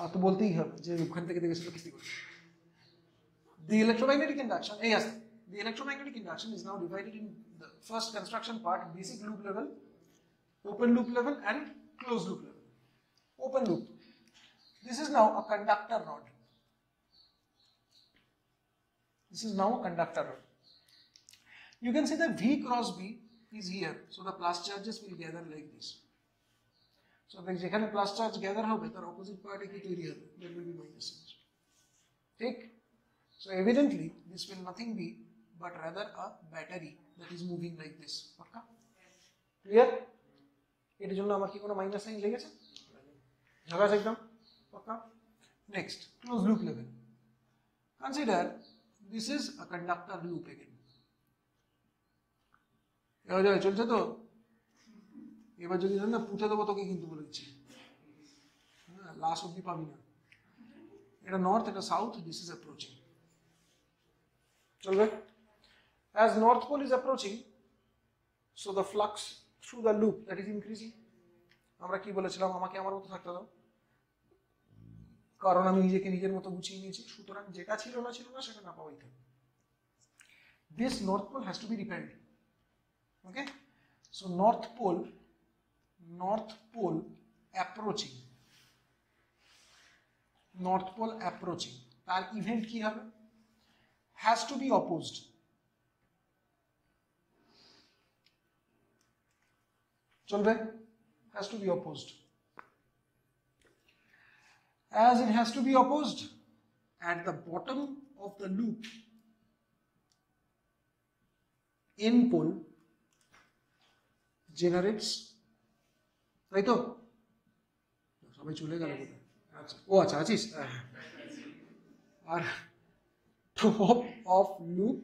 আর তো বলতেই হবে যে ওখান থেকে দেখেছিল কিস্তি করে The electromagnetic induction, eh, yes, the electromagnetic induction is now divided in the first construction part, basic loop level, open loop level, and closed loop level. Open loop. This is now a conductor rod. This is now a conductor rod. You can see that V cross B is here, so the plus charges will gather like this. So যেখানে plus charge gather হবে তার opposite part এ কি তৈরি হবে? There will be minus charge. ঠিক? So evidently, this will nothing be but rather a battery that is moving like this. পাক্কা? Clear? এটার জন্য আমার কি কোনো মাইনাস সাইন লেগেছে ঝাগাস একদম পাক্কা next close loop level consider this is a conductor loop again এবার যাবে চলছে তো এবার যদি না পুঁতে দেবো তোকে কিন্তু বলে দিচ্ছি। হ্যাঁ লাস্ট অব্দি পাবি না। এটা নর্থ এটা সাউথ দিস ইজ অ্যাপ্রোচিং চলবে? As north pole is approaching, so the flux through the loop, that is increasing আমরা কি বলেছিলাম? আমাকে আমার মতো থাকতে দাও। কারণ আমি নিজেকে নিজের মতো গুছিয়ে নিয়েছি। সুতরাং যেটা ছিল না ছিল না, সেটা না পাওয়াই থাকবে this north pole has to be repelled okay? So north pole north pole approaching north pole approaching তার ইভেন্ট কি হবে has to be opposed. চলবে has to be opposed. As it has to be opposed, at the bottom of the loop, N pole generates তাই তো? সবাই চলে গেল আচ্ছা ও আচ্ছা আছিস? হ্যাঁ। আর টপ অফ লুপ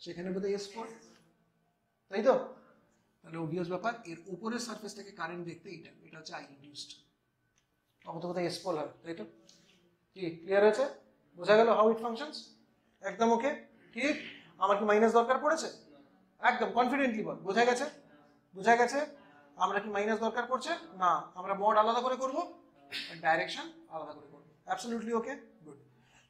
সেখানে বোধহয় এস পড়ে তাই তো? তাহলে অবভিয়াস ব্যাপার এর উপরের সারফেস থেকে কারেন্ট দেখতে এটা এটা হচ্ছে আই ইন্ডিউসড তখন তো কোথায় এস পোল হবে তাই তো? কি ক্লিয়ার হয়েছে? বোঝা গেল হাউ ইট ফাংশনস একদম ওকে ঠিক আমার কি মাইনাস দরকার পড়েছে? একদম কনফিডেন্টলি বল বোঝা গেছে? বোঝা গেছে? আমরা কি মাইনাস দরকার পড়ছে? না, আমরা মড আলাদা করে করব ডাইরেকশন আলাদা করে করব। অ্যাবসলিউটলি ওকে গুড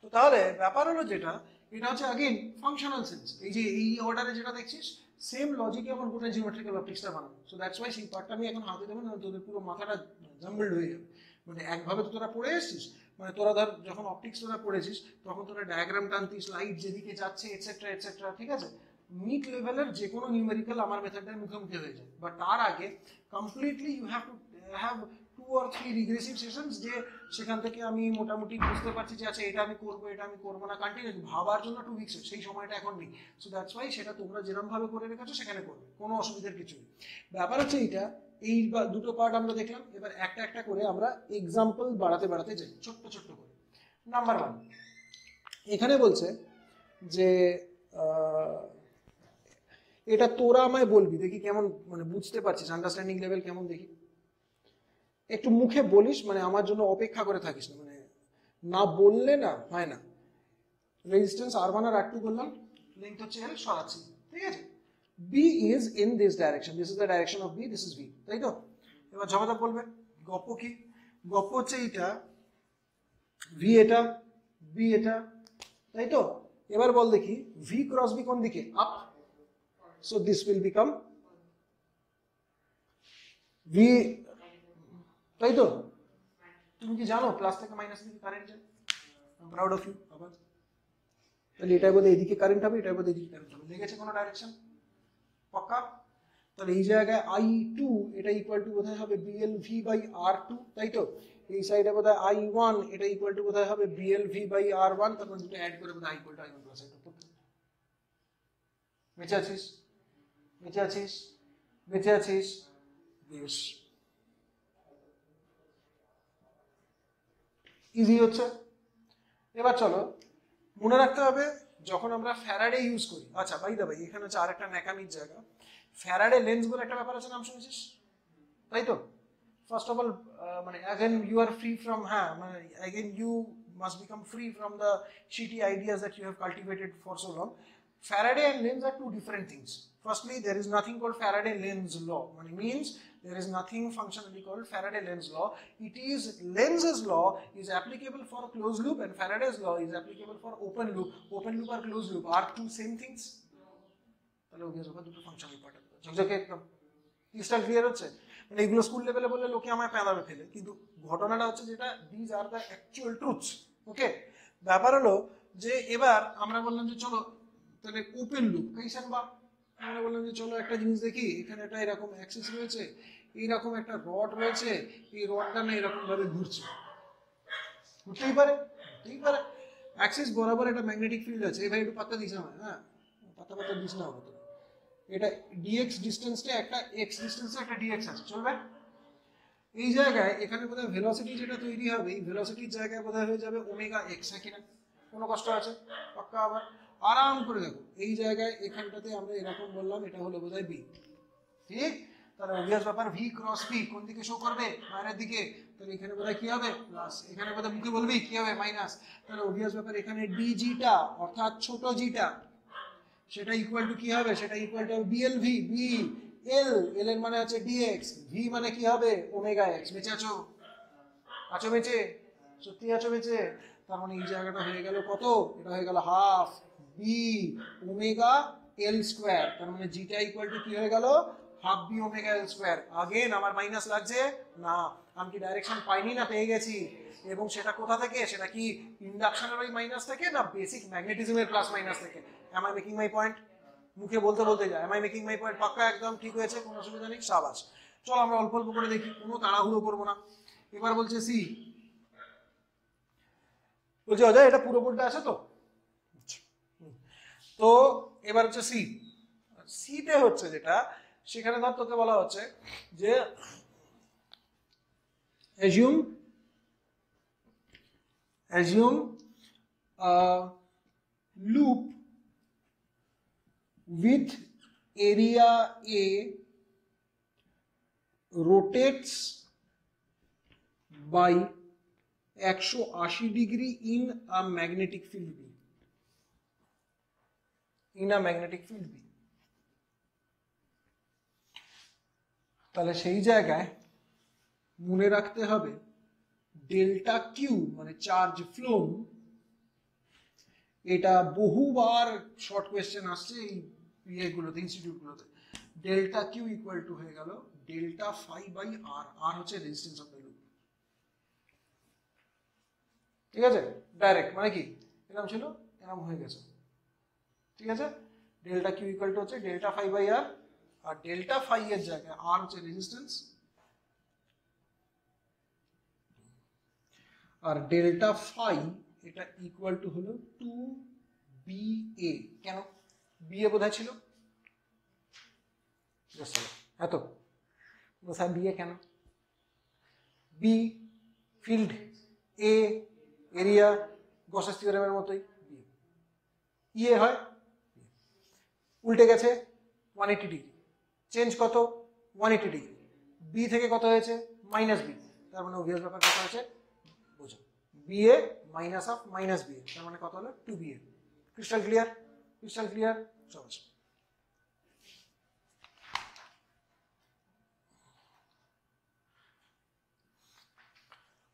তো তাহলে ব্যাপার হলো যেটা, এটা হচ্ছে আগেন ফাংশনাল সেন্স এই যে এই অর্ডারে যেটা দেখছিস সেম লজিকে এখন গোটা জিওমেট্রিক্যাল অপটিক্সটা বানাবো। সো দ্যাটস ওয়াই সেই পার্টটা আমি এখন হাতে দেবো না তোদের পুরো মাথাটা জাম্বলড হয়ে যাবে। মানে একভাবে তো তোরা পড়ে এসছিস মানে তোরা ধর যখন অপটিক্স তোরা পড়েছিস, তখন তোরা ডায়াগ্রাম টানতিস লাইট যেদিকে যাচ্ছে এটসেট্রা এটসেট্রা ঠিক আছে? মিড লেভেলের যে কোনো নিউমেরিক্যাল আমার মেথডের মুখোমুখি হয়ে যায়। বা তার আগে completely you have to have to or three regressive sessions যে সেখান থেকে আমি মোটামুটি বুঝতে পারছি যে আচ্ছা এটা আমি করব, এটা আমি করব না কন্টিনিউ ভাবার জন্য টু উইকস সেই সময়টা এখন নেই। সো দ্যাটস ওয়াই সেটা তোমরা যেরকম ভাবে করে রেখেছো সেখানে করবে, কোনো অসুবিধার কিছু নেই। ব্যাপার হচ্ছে এইটা, এই দুটো পার্ট আমরা দেখলাম, এবার একটা একটা করে আমরা এক্সাম্পল বাড়াতে বাড়াতে যাই, ছোট্ট ছোট্ট করে। নাম্বার ওয়ান এখানে বলছে যে এটা তোরা আমায় বলবি, দেখি কেমন মানে বুঝতে পারছিস আন্ডারস্ট্যান্ডিং লেভেল কেমন দেখি। একটু মুখে বলিস মানে আমার জন্য অপেক্ষা করে থাকিস না মানে না বললে না, হয় না। রেজিস্ট্যান্স আর ওয়ান আর আর টু করলাম লেন্থ হচ্ছে এল সরাচ্ছি, ঠিক আছে? B is in this direction this is the direction of B this is B তাই তো? এবার ঝমাঝপ বলবে গপ্প কি? গপ্প হচ্ছে এইটা ভি এটা বি এটা, তাই তো? এবার বল দেখি ভি ক্রস বি কোন দিকে? Up so this will become V তাই তো তুমি কি জানো প্লাস থেকে মাইনাস দিকে কারেন্ট যায় প্রাউড অফ ইউ আবার তাহলে এটাই বোধহয় এদিকে কারেন্ট হবে এটাই বোধহয় এদিকে কারেন্ট হবে লেগেছে কোনো ডাইরেকশন পাক্কা তাহলে এই জায়গায় আই টু এটা ইকুয়াল টু বোধহয় হবে BL V by R two তাই তো এই সাইডে বোধহয় আই ওয়ান এটা ইকুয়াল টু বোধহয় হবে BL V by R one তারপর দুটো অ্যাড করে বোধহয় I equal to I one plus I two বেঁচে আছিস বেঁচে আছিস? বেঁচে আছিস? বেশ। ইজি হচ্ছে। এবার চলো, মনে রাখতে হবে, যখন আমরা ফ্যারাডে ইউজ করি আচ্ছা বাই দা ভাই এখানে হচ্ছে আরেকটা ন্যাকামির জায়গা। ফ্যারাডে লেন্স বলে একটা ব্যাপার আছে, নাম শুনেছিস? তাই তো? ফার্স্ট অফ অল মানে again you are free from হ্যাঁ মানে again you must become free from the shitty ideas that you have cultivated for so long Faraday and Lenz are two different things. Firstly, there is nothing called Faraday-Lenz law. What it means there is nothing functionally called Faraday-Lenz law. It is Lenz's law is applicable for closed loop and Faraday's law is applicable for open loop. Open loop or closed loop are two same things. তাহলে obvious ব্যাপার দুটো functional part ঝকঝকে একদম crystal clear হচ্ছে মানে এগুলো school লেভেলে বললে লোকে আমায় পেঁদাবে ফেলে কিন্তু ঘটনাটা হচ্ছে যেটা these are the actual truths okay ব্যাপার হলো যে এবার আমরা বললাম যে চলো তাহলে ওপেন লুপ কাইসান বা আমরা বললাম যে চলো একটা জিনিস দেখি, এখানে একটা এরকম অ্যাক্সেস রয়েছে, এইরকম একটা রড রয়েছে, এই রডটা না এরকম ভাবে ঘুরছে। ঘুরতেই পারে ঘুরতেই পারে। অ্যাক্সিস বরাবর একটা ম্যাগনেটিক ফিল্ড আছে। এই একটু পাত্তা দিস আমায় হ্যাঁ? পাত্তা পাত্তা দিস না হতো এটা ডিএক্স ডিস্টেন্সটা একটা এক্স ডিস্টেন্সে একটা ডিএক্স আছে, চলবে? এই জায়গায় এখানে বোধহয় ভেলোসিটি যেটা তৈরি হবে, এই ভেলোসিটির জায়গায় বোধহয় হয়ে যাবে ওমেগা এক্স কিনা কোনো কষ্ট আছে? পাক্কা আবার? আরাম করে দেখো। এই জায়গায়, এখানটাতে আমরা এরকম বললাম, এটা হলো বোধহয় বি ঠিক? তাহলে অভিয়াস ব্যাপার ভি ক্রস বি কোন দিকে শো করবে? বাইরের দিকে। তাহলে এখানে বোধহয় কি হবে? প্লাস এখানে বোধহয় মুখে বলবি, কি হবে? মাইনাস তাহলে অভিয়াস ব্যাপার, এখানে ডি জিটা অর্থাৎ ছোট জিটা সেটা ইকুয়াল টু কি হবে? সেটা equal to BL V B L L এর মানে হচ্ছে ডিএক্স ভি মানে কি হবে? ওমেগা এক্স বেঁচে আছো? আছো বেঁচে? সত্যি আছো বেঁচে? তার মানে এই জায়গাটা হয়ে গেল কত? এটা হয়ে গেল half B omega L square তার মানে জিটা ইকুয়াল টু কি হয়ে গেল? Half B omega L square again আমার মাইনাস লাগছে? না, আমি কি ডাইরেকশন পাইনি না পেয়ে গেছি? এবং সেটা কোথা থেকে? সেটা কি ইন্ডাকশনের ওই মাইনাস থেকে না বেসিক ম্যাগনেটিজমের প্লাস মাইনাস থেকে? Am I making my point মুখে বলতে বলতে যায়। Am I making my point পাক্কা? একদম ঠিক হয়েছে? কোনো অসুবিধা নেই? সাবাস। চলো, আমরা অল্প অল্প করে দেখি। কোনো তাড়াহুড়ো করব না। এবার বলছে সি বলছে, অজয়, এটা পুরো বোর্ডটা আছে তো। তো এবার হচ্ছে সি সিতে হচ্ছে যেটা, সেখানে ধর তোকে বলা হচ্ছে যে assume assume loop with area A rotates by একশো আশি degree in a magnetic field In a magnetic field B. তাহলে সেই জায়গায় মনে রাখতে হবে ডেল্টা কিউ মানে চার্জ ফ্লো এটা বহুবার শর্ট কোয়েশ্চেন আসছে এই ইয়েগুলোতে ইনস্টিটিউটগুলোতে ডেল্টা কিউ ইকুয়াল টু হয়ে গেল delta phi by R R হচ্ছে রেজিস্ট্যান্স অফ দ্য লুপ ঠিক আছে? ডাইরেক্ট মানে কি? এরকম ছিল এরকম হয়ে গেছে। ঠিক আছে? ডেল্টা কিউ ইকুয়াল টু হচ্ছে delta phi by R R delta phi এর জায়গায় আর হচ্ছে রেজিস্ট্যান্স আর ডেল্টা ফাইভ এটা ইকুয়াল টু হলো টু বি এ কেন? বি এ বোধহয় ছিল। এত। কোথায় বি এ কেন? B field A area Gauss's থিওরেমের মতোই। ইয়ে হয়? উল্টে গেছে ওয়ান এইটি ডিগ্রি চেঞ্জ কত? ওয়ান এইটি ডিগ্রি বি থেকে কত হয়েছে? মাইনাস বি তার মানে অভিয়াস ব্যাপার কত হয়েছে? বোঝো। B A minus of minus B A. তার মানে কত হলো? Two B A. Crystal clear crystal clear সহজ।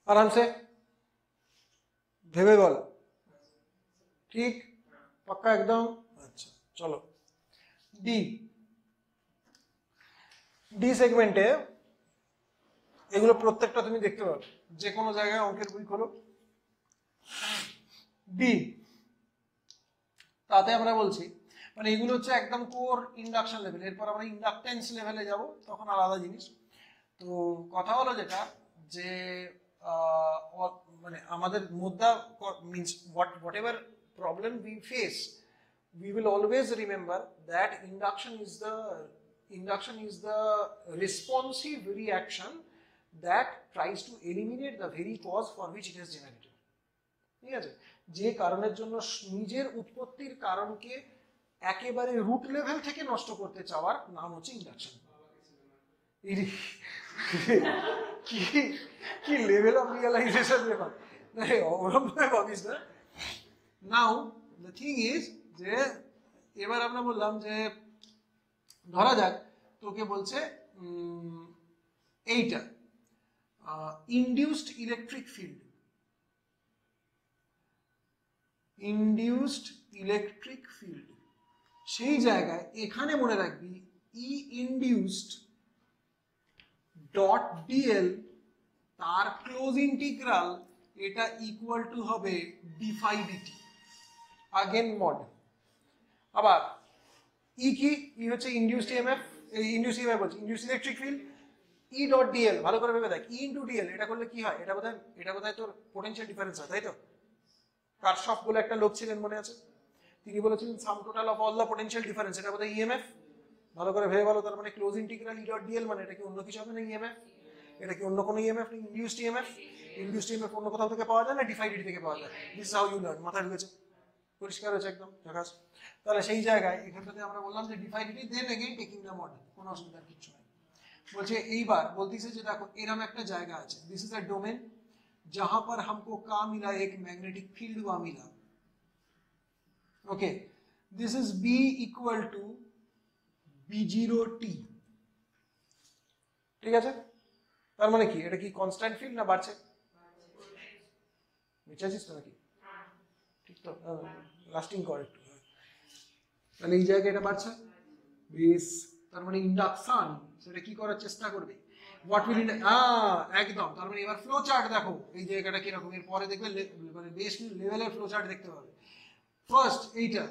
আরামসে ভেবে বল। ঠিক? পাক্কা একদম? আচ্ছা চলো। ডি ডি সেগমেন্টে এগুলো প্রত্যেকটা তুমি দেখতে পাবে। যে কোনো জায়গায় অঙ্কের বই খোলো। ডি তাতে আমরা বলছি মানে এগুলো হচ্ছে একদম কোর ইন্ডাকশন লেভেল এরপর আমরা ইন্ডাকটেন্স লেভেলে যাব, তখন আলাদা জিনিস। তো কথা হলো যেটা, যে মানে আমাদের মুদ্রা means what whatever problem we face we will always remember that induction is the induction is the responsive reaction that tries to eliminate the very cause for which it is generated ঠিক আছে যে কারণের জন্য নিজের উৎপত্তির কারণকে একেবারে root level থেকে নষ্ট করতে চাওয়ার নাম হচ্ছে ইন্ডাকশন কি কি লেভেল অফ রিয়েলাইজেশন ব্যাপার ওরকম ভাবে ভাবিস না নাও দ্য থিং ইজ যে এবার আমরা বললাম যে, ধরা যাক তোকে বলছে এইটা induced electric field induced electric field সেই জায়গায় এখানে মনে রাখবি ই ইনডিউসড ডট ডিএল তার ক্লোজ ইন্টিগ্রাল এটা ইকুয়াল টু হবে ডিফাই ডিটি আগেন মড আবার ই কি? ই হচ্ছে ইনডিউসড ইএমএফ ইনডিউসড ইএমএফ বলছি induced electric field E dot DL ভালো করে ভেবে দেখ ই ইন্টু ডিএল এটা করলে কি হয়? এটা বোধহয় এটা বোধহয় তোর পোটেনশিয়াল ডিফারেন্স হয়, তাই তো? কার কারশফ বলে একটা লোক ছিলেন মনে আছে? তিনি বলেছিলেন sum total of all the potential difference এটা বোধহয় ইএমএফ ভালো করে ভেবে বলো, তার মানে close integral E dot DL মানে এটা কি অন্য কিছু হবে না ইএমএফ এটা কি অন্য কোনো EMF induced EMF induced EMF অন্য কোথাও থেকে পাওয়া যায় না ডিফাইডেড থেকে পাওয়া যায়? দিস হাউ ইউ লার্ন মাথায় ঢুকেছে। পরিষ্কার হয়েছে একদম ঝাকাস তাহলে সেই জায়গায় এখানটাতে আমরা বললাম যে ডিফাইডিটি then again taking the model কোনো অসুবিধার কিছু নেই বলছে এইবার বলতেছে যে দেখো এরম একটা জায়গা আছে দিস ইজ আ ডোমেন जहां पर हमको का मिला एक मैग्नेटिक फील्ड हुआ मिला okay this is B equal to B zero T ঠিক আছে তার মানে কি এটা কি কনস্ট্যান্ট ফিল্ড না বাড়ছে বুঝেছিস তো নাকি ঠিক তো লাস্টিং করে একটু তাহলে এই জায়গায় এটা বাড়ছে? বেশ তার মানে ইন্ডাকশন সেটা কি করার চেষ্টা করবে? হোয়াট উইল হ্যাঁ। একদম। তার মানে এবার ফ্লো চার্ট দেখো এই জায়গাটা কীরকম? এর পরে দেখবে মানে বেশ লেভেলের ফ্লো চার্ট দেখতে পাবে। ফার্স্ট এইটা।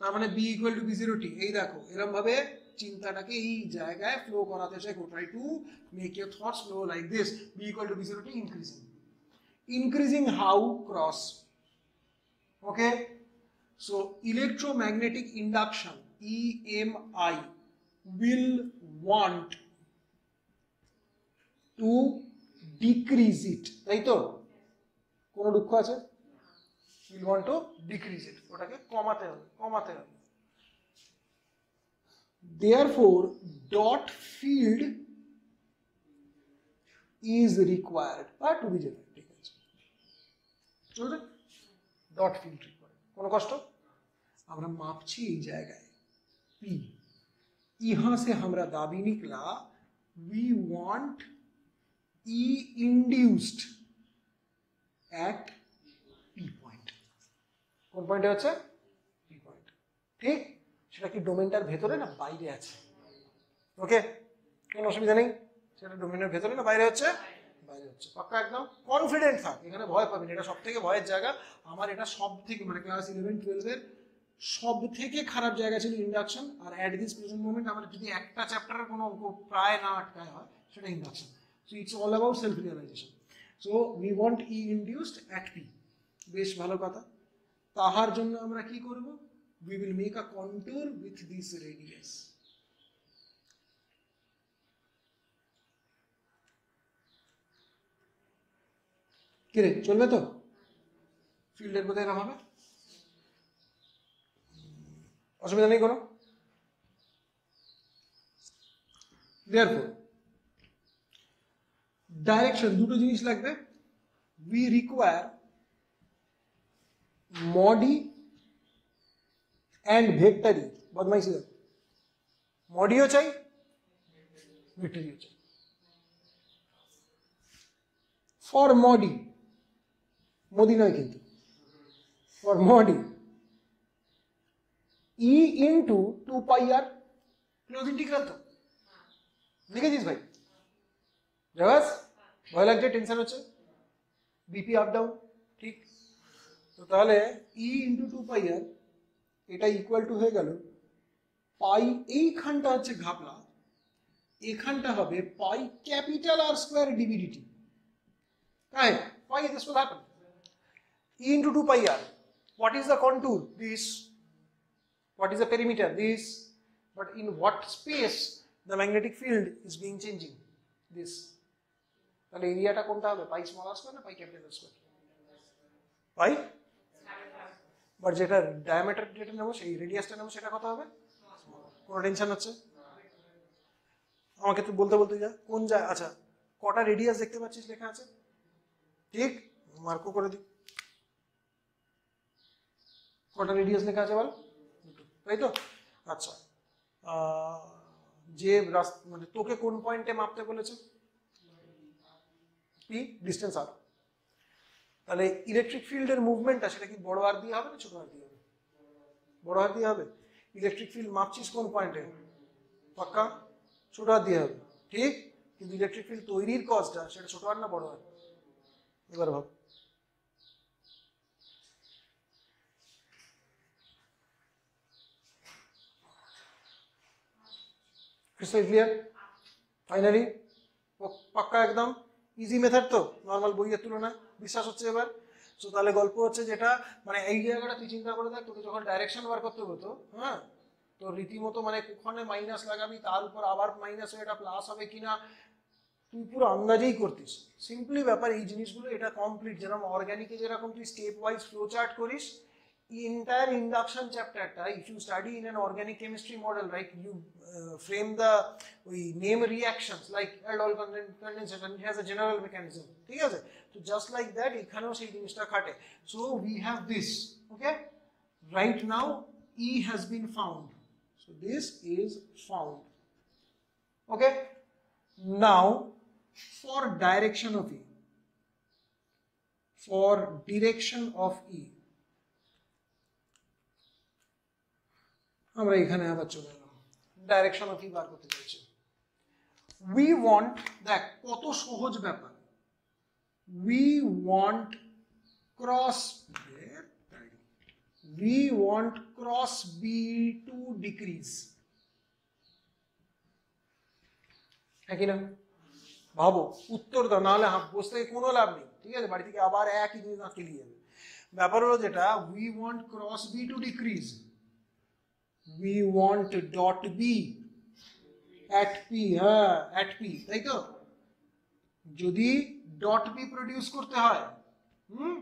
তার মানে B equal to B zero T এই দেখো এরকম ভাবে চিন্তাটাকে এই জায়গায় ফ্লো করাতে শেখো try to make your thoughts flow like this B equal to B zero T increasing increasing how cross okay So electromagnetic induction EMI will want to decrease it তাই তো কোনো দুঃখ আছে will want to decrease it ওটাকে কমাতে হবে কমাতে হবে therefore dot field is required R to be given ঠিক আছে ডট ফিল্টারিং করে কোনো কষ্ট? আমরা মাপছি এই জায়গায়। পি। ইহা সে আমরা দাবি নিকলা we want E induced at P point কোন পয়েন্টে হচ্ছে? পি পয়েন্ট ঠিক? সেটা কি ডোমেনটার ভেতরে না বাইরে আছে? ওকে কোনো অসুবিধা নেই? সেটা ডোমেনের ভেতরে না বাইরে হচ্ছে? বাইরে হচ্ছে। পাক্কা একদম কনফিডেন্ট থাক। এখানে ভয় পাবেন এটা সব থেকে ভয়ের জায়গা। আমার এটা সব থেকে মানে ক্লাস ইলেভেন টুয়েলভের সব থেকে খারাপ জায়গা ছিল ইন্ডাকশন আর অ্যাট দিস প্রেজেন্ট মোমেন্ট আমার যদি একটা চ্যাপ্টারের কোনো অঙ্ক প্রায় না আটকায় হয়, সেটা induction so it's all about self realization so we want E induced at P বেশ ভালো কথা। তাহার জন্য আমরা কি করব? We will make a contour with this radius কিরে চলবে তো ফিল্ডের কোথায় এরকম হবে অসুবিধা নেই কোনো therefore ডাইরেকশন দুটো জিনিস লাগবে we require mod E and vector E বদমাইশি দেখো মডিও চাই ভেক্টরিও চাই ফর মডি মোদি নয় কিন্তু for mod E E into two pi R close integral তো লিখেছিস ভাই জগাস ভয় লাগছে টেনশন হচ্ছে বিপি আপ ডাউন ঠিক তো তাহলে ই ইন্টু টু পাই আর এটা ইকুয়াল টু হয়ে গেল পাই এইখানটা হচ্ছে ঘাপলা এখানটা হবে পাই ক্যাপিটাল আর স্কোয়ার ডিভিডিটি Right. Why this will happen? E into 2 pi r. What is the contour? This. What is the perimeter? This. But in what space the magnetic field is being changing? This. তাহলে এরিয়াটা কোনটা হবে পাই small R square না pi capital square pi but যেটা diameter যেটা নেব, সেই রেডিয়াসটা নেব, সেটা কত হবে কোনো টেনশন হচ্ছে আমাকে তুই বলতে বলতে যা কোন যা আচ্ছা কটা রেডিয়াস দেখতে পাচ্ছিস লেখা আছে ঠিক মার্কও করে দিই কটা রেডিয়াস লেখা আছে বল? তাই তো? আচ্ছা। যে মানে তোকে কোন পয়েন্টে মাপতে বলেছে? পি ডিস্টেন্স আর তাহলে ইলেকট্রিক ফিল্ডের মুভমেন্টটা সেটা কি বড় আর দিয়ে হবে না ছোট আর দিয়ে হবে? বড় আর দিয়ে হবে? ইলেকট্রিক ফিল্ড মাপছিস কোন পয়েন্টে পাক্কা? ছোট আর দিয়ে হবে। ঠিক? কিন্তু ইলেকট্রিক ফিল্ড তৈরির কজটা সেটা ছোট আর না বড় আর এবার ভাব। ক্রিস্টাল ক্লিয়ার ফাইনালি পাক্কা একদম? ইজি মেথড তো? নর্মাল বইয়ের তুলনায়? বিশ্বাস হচ্ছে এবার? সো তাহলে গল্প হচ্ছে যেটা মানে এই জায়গাটা তুই চিন্তা করে দেখ, তোকে যখন ডাইরেকশন বার করতে হতো হ্যাঁ? তো রীতিমতো মানে ওখানে মাইনাস লাগাবি, তার উপর আবার মাইনাস হয়ে এটা প্লাস হবে কিনা, তুই পুরো আন্দাজেই করতিস। সিম্পলি ব্যাপার, এই জিনিসগুলো এটা কমপ্লিট যেরকম অর্গ্যানিকে যেরকম তুই স্টেপ ওয়াইজ ফ্লো চার্ট করিস entire induction chapter if you study in an organic chemistry model right you uh, frame the we name reactions like aldol conden- condensation it has a general mechanism ঠিক আছে তো just like that এখানেও সেই জিনিসটা খাটে so we have this okay right now e has been found so this is found okay now for direction of e for direction of e আমরা এখানে আবার চলে এলাম। ডাইরেকশন অফ ই বার করতে চাইছি। উই ওয়ান্ট দেখ, কত সহজ ব্যাপার। We want cross we want cross B to decrease হ্যাঁ কি না? ভাবো, উত্তর দাও, নাহলে বসে থেকে কোনো লাভ নেই। ঠিক আছে? বাড়ি থেকে আবার একই জিনিস না চলিয়ে যাবে। ব্যাপার হলো যেটা we want cross B to decrease we want dot b. At p হ্যাঁ at p. তাই তো যদি ডট বি প্রডিউস করতে হয় হুম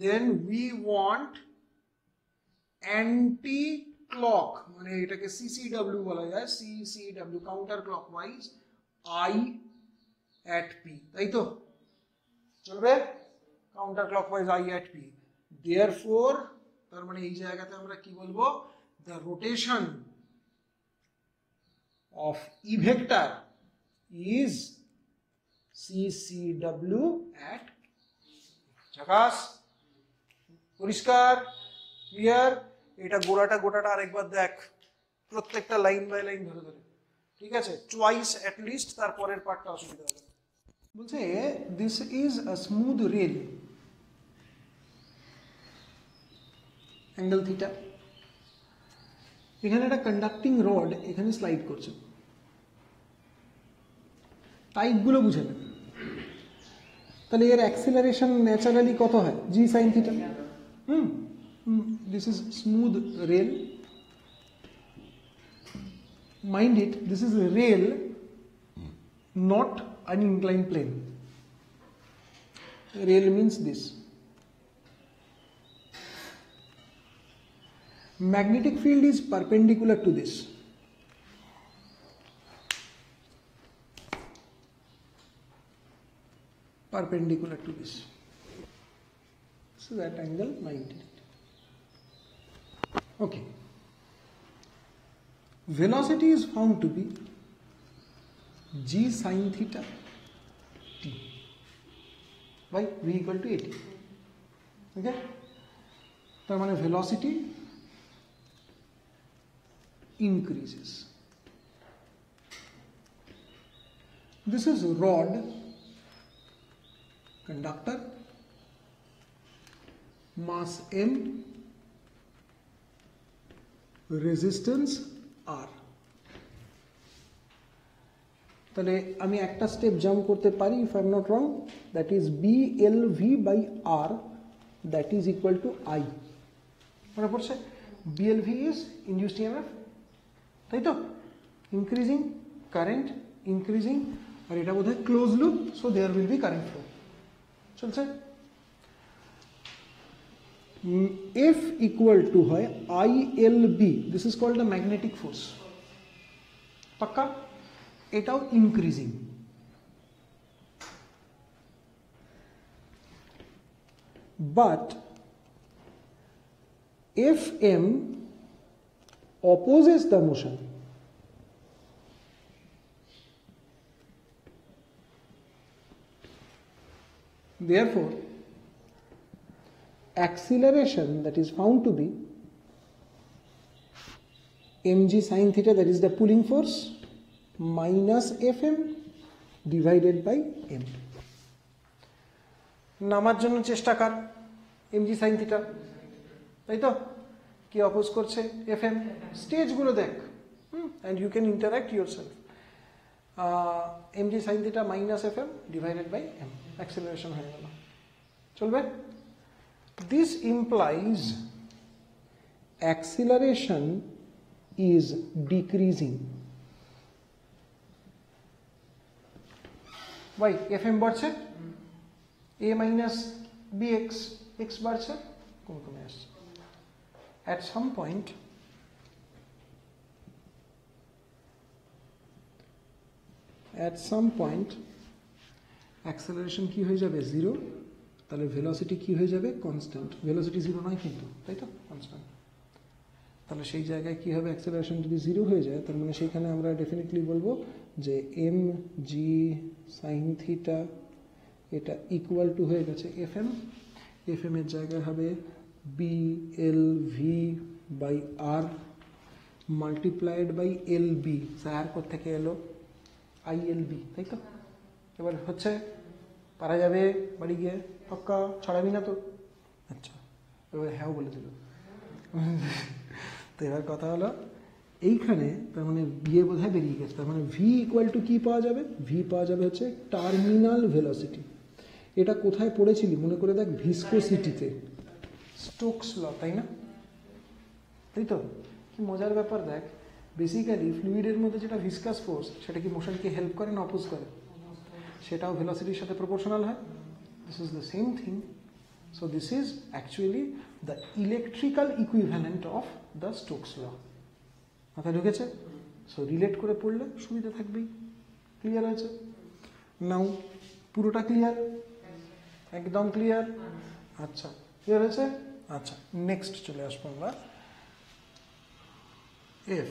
then we want anti clock মানে এটাকে সিসিডব্লিউ বলা যায় CCW counter clock wise I at P তাই তো চলবে counter clock wise I at P therefore তার মানে এই জায়গাতে আমরা কি বলব the rotation of E vector is CCW at ঝাকাস পরিষ্কার ক্লিয়ার এটা গোড়াটা গোটাটা আরেকবার দেখ। প্রত্যেকটা লাইন বাই লাইন ধরে ধরে। ঠিক আছে? চয়েস অ্যাট লিস্ট তারপরের পার্টটা অসুবিধা হবে। বলছে this is a smooth rail angle theta এখানে একটা কন্ডাক্টিং রড এখানে স্লাইড করছে। টাইপগুলো বুঝে নেবে তাহলে এর অ্যাক্সিলারেশন ন্যাচারালি কত হয়? G sine theta hmm this is smooth rail mind it this is rail not an inclined plane rail means this magnetic field is perpendicular to this perpendicular to this so that angle 90 okay velocity is found to be g sin theta t by v equal to 80 okay তার মানে velocity increases. This is rod, conductor, mass M, resistance R. তাহলে আমি একটা step jump করতে পারি if I am not wrong that is B L V by R that is equal to I মনে পড়ছে বিএলভি is induced EMF তাই তো increasing current increasing আর এটা বোধ হয় close loop so there will be current flow চলছে F equal to হয় I L B this is called the magnetic force পাক্কা এটাও increasing but F M opposes the motion therefore acceleration that is found to be mg sine theta that is the pulling force minus fm divided by m নামার জন্য চেষ্টা কার MG sine theta তাই তো কি oppose করছে? F M স্টেজগুলো দেখ। And you can interact yourself MG sine theta minus F M divided by M acceleration হয়ে গেল। চলবে? This implies acceleration is decreasing by F M বাড়ছে? A minus B X X বাড়ছে? কোন কমে আসছে? At some point, at some point, acceleration কি হয়ে যাবে? জিরো তাহলে ভেলোসিটি কি হয়ে যাবে? কনস্ট্যান্ট ভেলোসিটি জিরো নয় কিন্তু, তাই তো? কনস্ট্যান্ট তাহলে সেই জায়গায় কি হবে? অ্যাক্সেলারেশন যদি জিরো হয়ে যায়, তার মানে সেইখানে আমরা ডেফিনেটলি বলব যে এম জি সাইন থিটা এটা ইকুয়াল টু হয়ে গেছে এফ এম এফ এম এর জায়গায় হবে B L V by R multiplied by L B sir থেকে এলো? আই এল বি তাই তো? এবার হচ্ছে, পারা যাবে বাড়ি গিয়ে। পক্কা, ছড়াবি না তো? আচ্ছা এবার হ্যাঁ বলে দিল। তো এবার কথা হলো, এইখানে তার মানে বিয়ে বোধহয় বেরিয়ে গেছে। তার মানে ভি ইকুয়াল টু কী পাওয়া যাবে? ভি পাওয়া যাবে হচ্ছে টার্মিনাল ভেলোসিটি এটা কোথায় পড়েছিলি? মনে করে দেখ ভিসকোসিটিতে স্টোকস ল, তাই না? তাই তো? কি মজার ব্যাপার, দেখ। বেসিক্যালি ফ্লুইডের মধ্যে যেটা ভিসকাস ফোর্স সেটা কি মোশনকে হেল্প করে না অপোজ করে? সেটাও ভেলোসিটির সাথে প্রপোর্শনাল হয়। This is the same thing so this is actually the electrical equivalent of the Stokes law মাথায় ঢুকেছে? সো রিলেট করে পড়লে সুবিধা থাকবেই। ক্লিয়ার হয়েছে? নাও পুরোটা ক্লিয়ার একদম ক্লিয়ার আচ্ছা ক্লিয়ার হয়েছে? আচ্ছা নেক্সট চলে আসব আমরা। F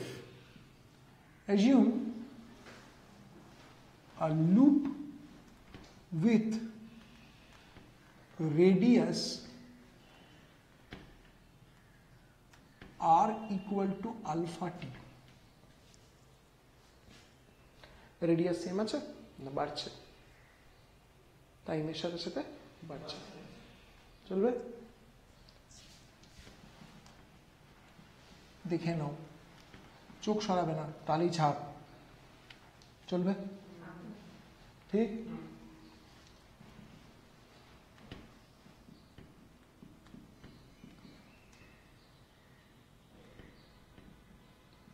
assume a loop with radius r equal to alpha t radius same আছে না বাড়ছে? টাইমের সাথে সাথে বাড়ছে। চলবে? দেখে নাও। চোখ সরাবে না, তালি ছাপ চলবে? ঠিক?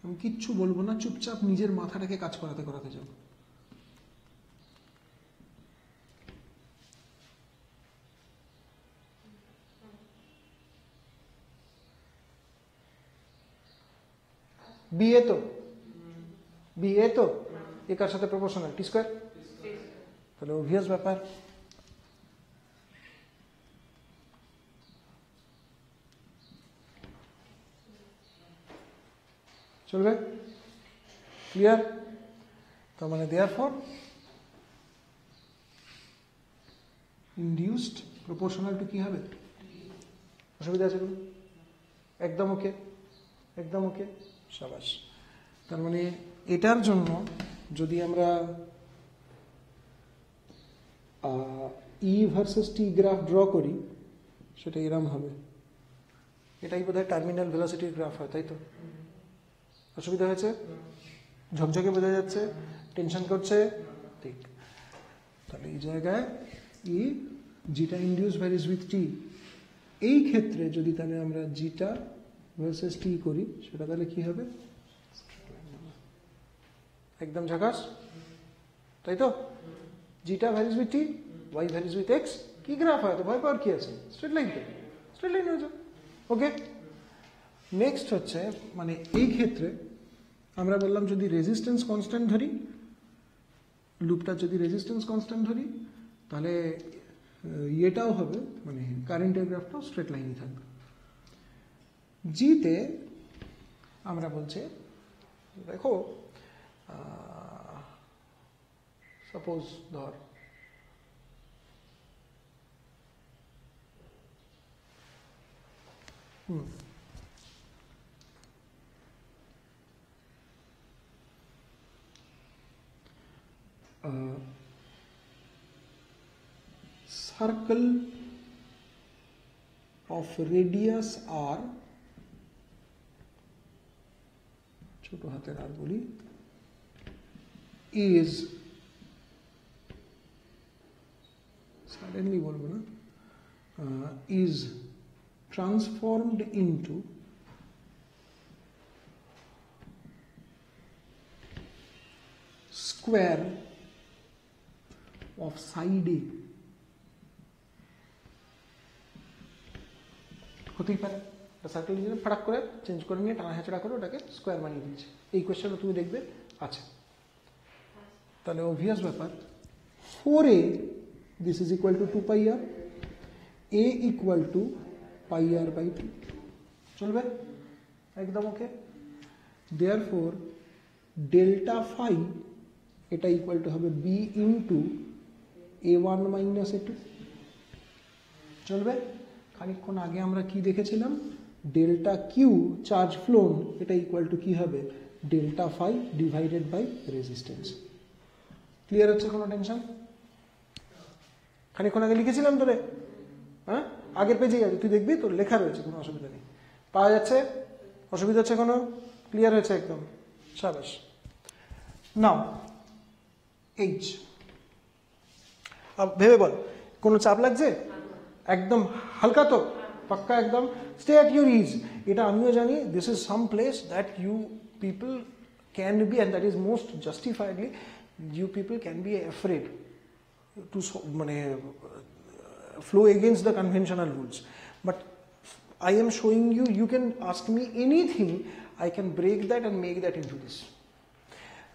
আমি কিচ্ছু বলব না, চুপচাপ নিজের মাথাটাকে কাজ করাতে করাতে যাও বিয়ে তো? বিয়ে তো? এ কার সাথে প্রপোর্শনাল টি স্কোয়ার তাহলে অভিয়াস ব্যাপার। চলবে? ক্লিয়ার তার মানে therefore induced proportional to কি হবে? অসুবিধা আছে কোনো? একদম ওকে একদম ওকে সাবাস। তার মানে এটার জন্য যদি আমরা E versus T graph draw করি, সেটা এরম হবে। এটাই বোধহয় টার্মিনাল ভেলোসিটির গ্রাফ হয়, তাই তো? অসুবিধা হয়েছে? ঝকঝকে বোঝা যাচ্ছে টেনশন করছে? ঠিক। তাহলে এই জায়গায় E zeta induce varies with T এই ক্ষেত্রে যদি তাহলে আমরা জিটা ভার্সেস টি করি, সেটা তাহলে কি হবে? একদম ঝাকাস? তাই তো? Zeta varies with T Y varies with X কি গ্রাফ হয় তো ভয় পাওয়ার কি আছে? স্ট্রেট লাইন তো। স্ট্রেট লাইন হয়েছে। ওকে নেক্সট হচ্ছে মানে এই ক্ষেত্রে আমরা বললাম যদি রেজিস্ট্যান্স কনস্ট্যান্ট ধরি লুপটা যদি রেজিস্ট্যান্স কনস্ট্যান্ট ধরি, তাহলে ইয়েটাও হবে মানে কারেন্টের গ্রাফটাও স্ট্রেট লাইনই থাকবে। জিতে আমরা বলছি দেখো সাপোজ ধর হুম circle of radius r ছোট হাতের আর বলি is suddenly বলবো না uh, is transformed into square of side A হতেই পারে সার্কেল নিয়ে ফাটাক করে চেঞ্জ করে নিয়ে টানা হেঁচড়া করে ওটাকে স্কোয়ার বানিয়ে দিয়েছে। এই কোয়েশ্চেনটা তুমি দেখবে আছে। তাহলে অভিয়াস ব্যাপার। For A this is equal to two pi R A equal to pi R by two চলবে? একদম okay therefore delta phi এটা ইকুয়াল টু হবে B into A one minus A two চলবে? খানিকক্ষণ আগে আমরা কি দেখেছিলাম? ডেল্টা কিউ চার্জ ফ্লোন এটা ইকুয়াল টু কি হবে? Delta phi divided by resistance clear হচ্ছে কোনো টেনশন খানিকক্ষণ আগে লিখেছিলাম তোরে। হ্যাঁ? আগের পেজেই আছে, তুই দেখবি তোর লেখা রয়েছে, কোনো অসুবিধা নেই। পাওয়া যাচ্ছে? অসুবিধা হচ্ছে কোনো? ক্লিয়ার হয়েছে একদম। সাবাস। নাও এইচ ভেবে বল, কোনো চাপ লাগছে? একদম হালকা তো? পাক্কা একদম স্টে অ্যাট ইউর ইজ এটা আমিও জানি this is some place that you people can be and that is most justifiedly you people can be afraid to মানে flow against the conventional rules. But I am showing you, you can ask me anything, I can break that and make that into this.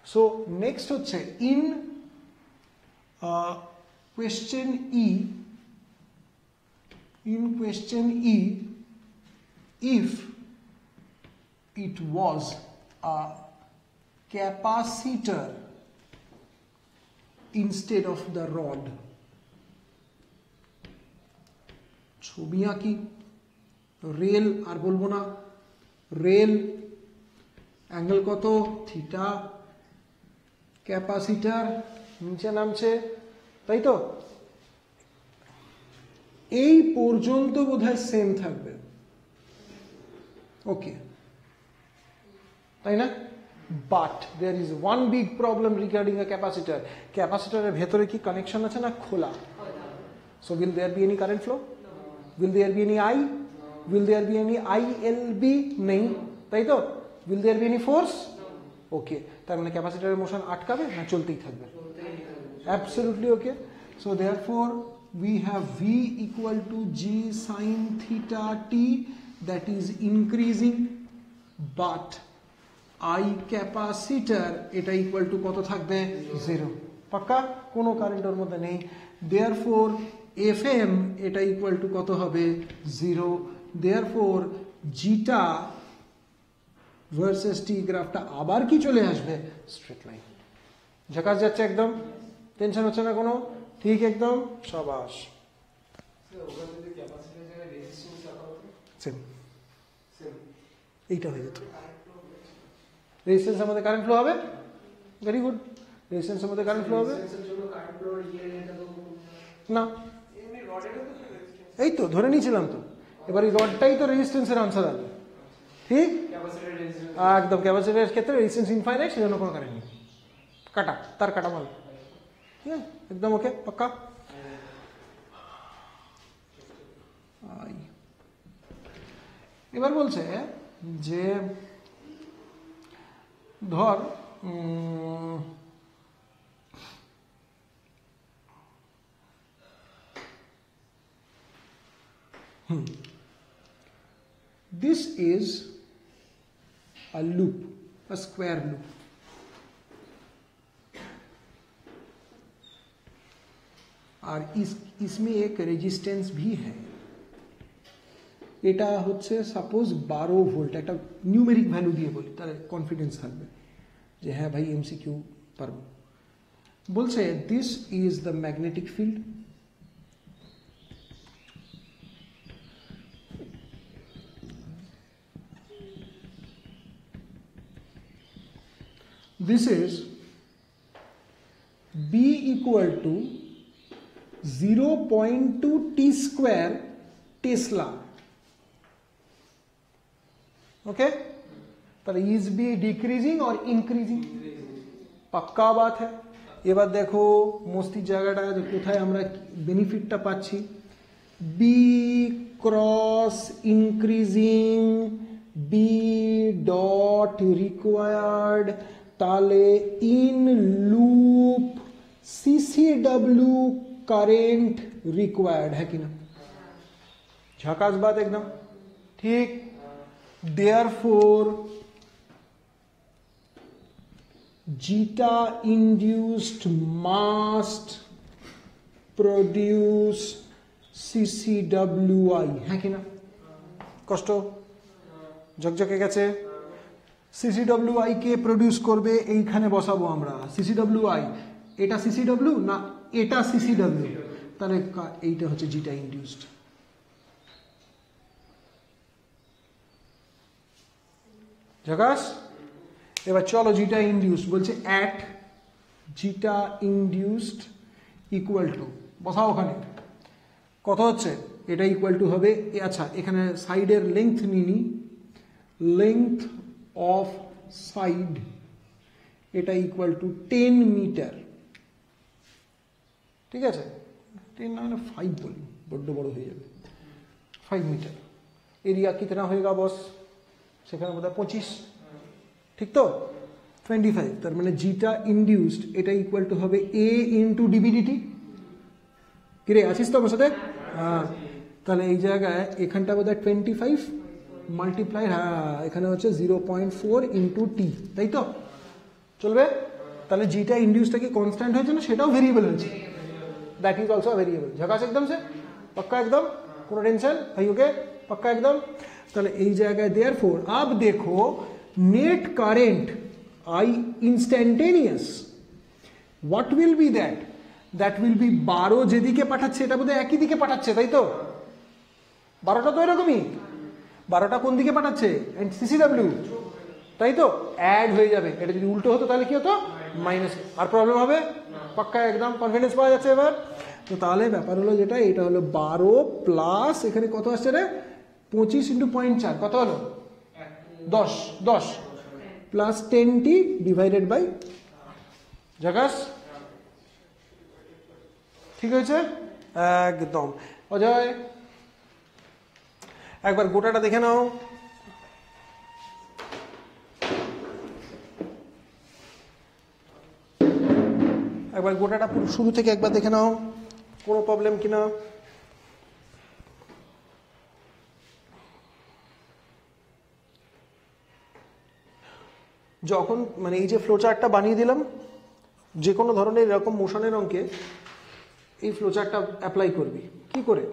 So next হচ্ছে in uh, question E, in question E, if it was a capacitor instead of the rod, ছবি আঁকি rail আর বলব না rail angle কত theta capacitor নিচে নামছে তাই তো এই পর্যন্ত বোধহয় সেম থাকবে। ওকে তাই না? But there is one big problem regarding a capacitor ক্যাপাসিটারের ভেতরে কি কানেকশন আছে না খোলা? So will there be any current flow will there be any I? Will there I L B নেই তাই তো? Will there be any force okay তার মানে ক্যাপাসিটারের মোশন আটকাবে না চলতেই থাকবে? Absolutely okay so therefore we have V equal to G sin theta T, that is increasing, but I capacitor, এটা equal to জিরো পাক্কা? কোনো কারেন্ট ওর মধ্যে নেই। দেয়ার ফোর এফ এম এটা ইকুয়াল টু কত হবে? Zero therefore zeta versus T গ্রাফটা আবার কি চলে আসবে? স্ট্রেট লাইন ঝাকাস যাচ্ছে একদম? টেনশন হচ্ছে না কোনো? ঠিক একদম? সবাস। সেম এইটা হয়ে যেত। রেজিস্ট্যান্সের মধ্যে কারেন্ট ফ্লো হবে? ভেরি গুড রেজিস্ট্যান্সের মধ্যে কারেন্ট ফ্লো হবে? না। এই তো ধরে নিয়েছিলাম তো। এবার এই রডটাই তো রেজিস্ট্যান্সের আনসার হবে ঠিক? একদম ক্যাপাসিটারের ক্ষেত্রে রেজিস্ট্যান্স ইনফাইনাইট সেজন্য কোনো কারেন্ট নেই। কাটা তার কাটা মাল ঠিক আছে? একদম ওকে পাক্কা এবার বলছে যে ধর Hmm. This is a loop, a square loop. और इस इसमें एक रेजिस्टेंस भी है এটা হচ্ছে সাপোজ বারো ভোল্ট একটা নিউমেরিক ভ্যালু দিয়ে বলি তাহলে কনফিডেন্স থাকবে যে হ্যাঁ ভাই এমসিকিউ পারবো বলছে this is the magnetic field this is b equal to 0.2 t square tesla. Okay? তাহলে is B decreasing or increasing পাক্কা বাত হ্যাঁ এবার দেখো মস্তির জায়গাটা যে কোথায় আমরা বেনিফিটটা পাচ্ছি B cross increasing B dot required তাহলে in loop CCW current required হ্যাঁ কিনা ঝাকাস বাত একদম ঠিক therefore zeta induced must produce CCWI হ্যাঁ কিনা কষ্ট ঝকঝকে গেছে। সিসিডব্লিউআই কে প্রডিউস করবে, এইখানে বসাবো আমরা। সিসিডব্লিউআই এটা সিসিডব্লিউ না এটা সিসিডব্লিউ তাহলে এইটা হচ্ছে জিটা ইন্ডিউসড এবার চলো জিটা ইন্ডিউসড বলছে at zeta induced equal to বসাও ওখানে। কত হচ্ছে? এটা ইকুয়াল টু হবে আচ্ছা এখানে সাইডের লেংথ নিনি লেংথ অফ সাইড এটা ইকুয়াল টু টেন মিটার ঠিক আছে? হলে ফাইভ বলি, বড্ড বড় হয়ে যাবে। ফাইভ মিটার এরিয়া কিতনা হয়েগা বস সেখানে বোধ হয় পঁচিশ। ঠিক তো? টোয়েন্টি ফাইভ তার মানে জিটা ইন্ডিউসড এটা ইকুয়াল টু হবে এ ইন্টু ডিবিডিটি কিরে, আছিস তো আমার সাথে? হ্যাঁ। তাহলে এই জায়গায় এখানটা বোধ হয় টোয়েন্টি ফাইভ মাল্টিপ্লাই হ্যাঁ এখানে হচ্ছে zero point four into T তাই তো? চলবে? তাহলে জিটা ইন্ডিউসটা কি কনস্ট্যান্ট হয়েছে না, সেটাও ভেরিয়েবল হয়েছে। दैट इज ऑल्सो वेरिएबल झकास एकदम से पक्का एकदम কোনো টেনশন भाइयों के पक्का एकदम তাহলে এই জায়গায় দেয়ার ফোর আব দেখো net current I instantaneous what will be that that will be বারো যেদিকে পাঠাচ্ছে এটা বোধহয় একই দিকে পাঠাচ্ছে তাই তো বারোটা তো এরকমই বারোটা কোন দিকে পাঠাচ্ছে সিসিডাব্লিউ তাই তো অ্যাড হয়ে যাবে এটা যদি উল্টো হতো তাহলে কি হতো মাইনাস আর প্রবলেম হবে? পাক্কা একদম কনফিডেন্স পাওয়া যাচ্ছে এবার। তো তাহলে ব্যাপার হলো যেটা, এটা হলো বারো প্লাস এখানে কত আসছে রে? পঁচিশ ইন্টু পয়েন্ট চার, কত হলো? দশ দশ। Plus ten T divided by জাগাস ঠিক হয়েছে? একদম। অজয়, একবার গোটাটা দেখে নাও। একবার গোটাটা পুরো শুরু থেকে একবার দেখে নাও। কোনো প্রবলেম কিনা যখন মানে এই যে ফ্লোচার্টটা বানিয়ে দিলাম, যে কোনো ধরনের এরকম মোশনের অঙ্কে এই ফ্লোচার্টটা অ্যাপ্লাই করবি। কি করে?